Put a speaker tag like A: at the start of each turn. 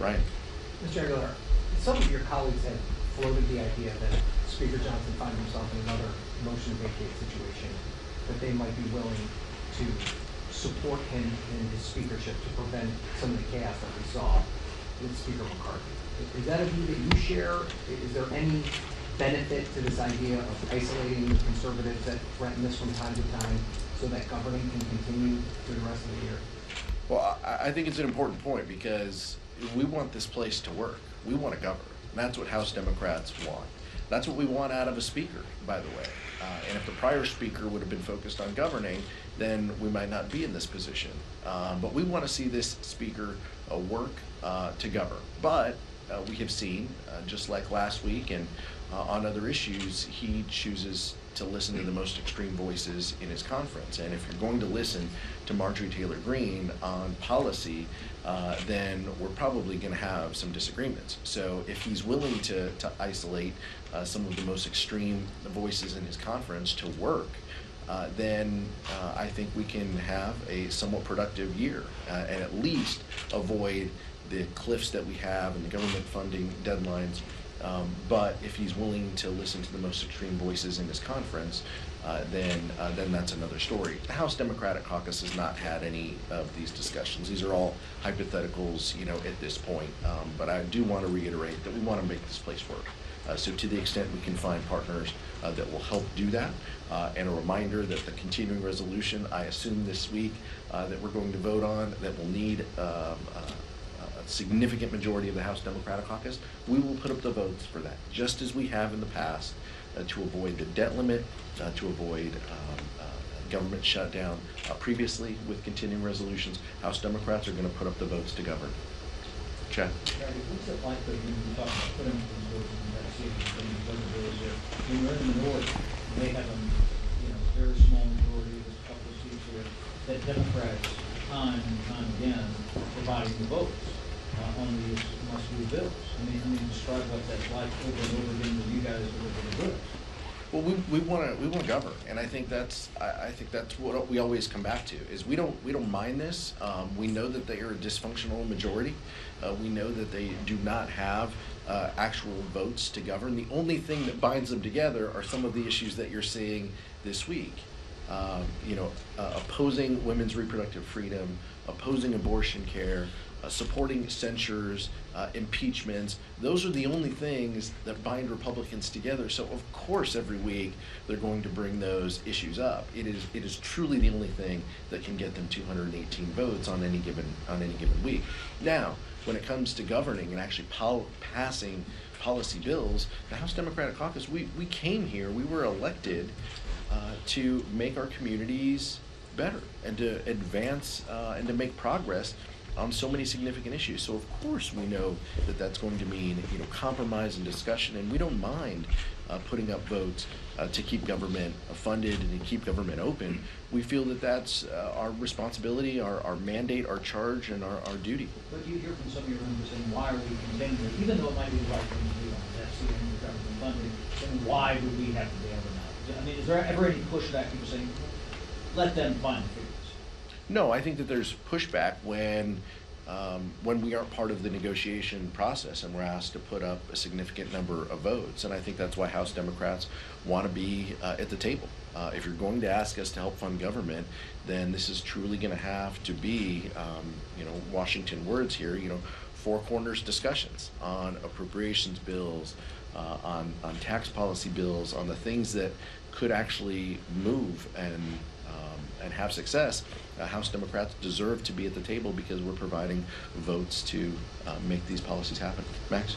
A: Mr. Aguilar, some of your colleagues have floated the idea that Speaker Johnson finds himself in another motion to vacate situation, that they might be willing to support him in his speakership to prevent some of the chaos that we saw with Speaker McCarthy. Is that a view that you share? Is there any benefit to this idea of isolating the conservatives that threaten this from time to time so that governing can continue through the rest of the year?
B: Well, I think it's an important point because we want this place to work. We want to govern. And that's what House Democrats want. That's what we want out of a speaker, by the way. Uh, and if the prior speaker would have been focused on governing, then we might not be in this position. Um, but we want to see this speaker uh, work uh, to govern. But uh, we have seen, uh, just like last week and uh, on other issues, he chooses to listen to the most extreme voices in his conference. And if you're going to listen to Marjorie Taylor Greene on policy, uh, then we're probably going to have some disagreements. So if he's willing to, to isolate uh, some of the most extreme voices in his conference to work, uh, then uh, I think we can have a somewhat productive year uh, and at least avoid the cliffs that we have and the government funding deadlines. Um, but if he's willing to listen to the most extreme voices in his conference, uh, then uh, then that's another story. The House Democratic Caucus has not had any of these discussions. These are all hypotheticals, you know, at this point. Um, but I do want to reiterate that we want to make this place work. Uh, so to the extent we can find partners uh, that will help do that, uh, and a reminder that the continuing resolution, I assume this week, that we're going to vote on, that will need um, a significant majority of the House Democratic Caucus, we will put up the votes for that, just as we have in the past, uh, to avoid the debt limit, uh, to avoid um, uh, government shutdown. Previously, with continuing resolutions, House Democrats are going to put up the votes to govern.
C: That when when when you're in the minority, they have a, very small majority, there's a couple of seats here, that Democrats, time and time again, providing the votes uh, on these must-do bills. I mean, I mean, describe what that's like over and over again with you guys delivering the goods.
B: Well, we, we want to we want to govern, and I think that's I, I think that's what we always come back to is we don't we don't mind this. Um, we know that they are a dysfunctional majority. Uh, we know that they do not have uh, actual votes to govern. The only thing that binds them together are some of the issues that you're seeing this week. Um, you know, uh, opposing women's reproductive freedom, opposing abortion care, uh, supporting censures, uh, impeachments. Those are the only things that bind Republicans together. So of course, every week they're going to bring those issues up. It is it is truly the only thing that can get them 218 votes on any given on any given week. Now, when it comes to governing and actually pol- passing policy bills, the House Democratic Caucus, we we came here, we were elected uh, to make our communities better and to advance uh, and to make progress on so many significant issues. So of course we know that that's going to mean you know compromise and discussion, and we don't mind uh, putting up votes uh, to keep government funded and to keep government open. We feel that that's uh, our responsibility, our, our mandate, our charge, and our, our duty.
C: But you hear from some of your members saying, why are we continuing, even though it might be the right thing to do on the government funding, then why do we have to them out? I mean, is there ever any pushback, people saying, let them fund the figures?
B: No, I think that there's pushback when um, when we aren't part of the negotiation process and we're asked to put up a significant number of votes. And I think that's why House Democrats want to be uh, at the table. Uh, if you're going to ask us to help fund government, then this is truly going to have to be, um, you know, Washington words here. You know, four corners discussions on appropriations bills, uh, on on tax policy bills, on the things that could actually move and um, and have success, uh, House Democrats deserve to be at the table because we're providing votes to uh, make these policies happen. Max?